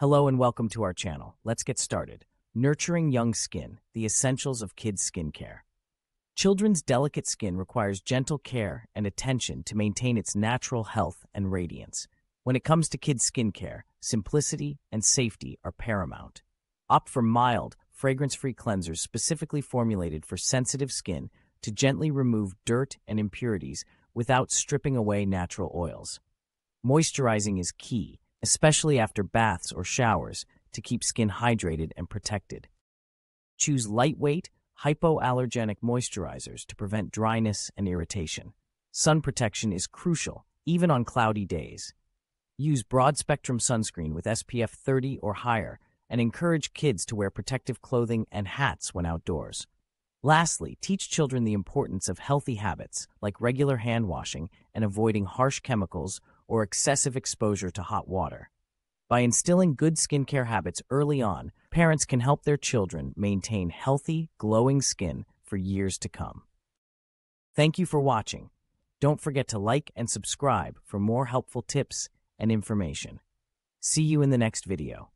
Hello and welcome to our channel. Let's get started. Nurturing young skin, the essentials of kids' skincare. Children's delicate skin requires gentle care and attention to maintain its natural health and radiance. When it comes to kids' skincare, simplicity and safety are paramount. Opt for mild, fragrance-free cleansers specifically formulated for sensitive skin to gently remove dirt and impurities without stripping away natural oils. Moisturizing is key, especially after baths or showers, to keep skin hydrated and protected. Choose lightweight, hypoallergenic moisturizers to prevent dryness and irritation. Sun protection is crucial, even on cloudy days. Use broad spectrum sunscreen with SPF 30 or higher and encourage kids to wear protective clothing and hats when outdoors. Lastly, teach children the importance of healthy habits like regular hand washing and avoiding harsh chemicals or excessive exposure to hot water. By instilling good skincare habits early on, parents can help their children maintain healthy, glowing skin for years to come. Thank you for watching. Don't forget to like and subscribe for more helpful tips and information. See you in the next video.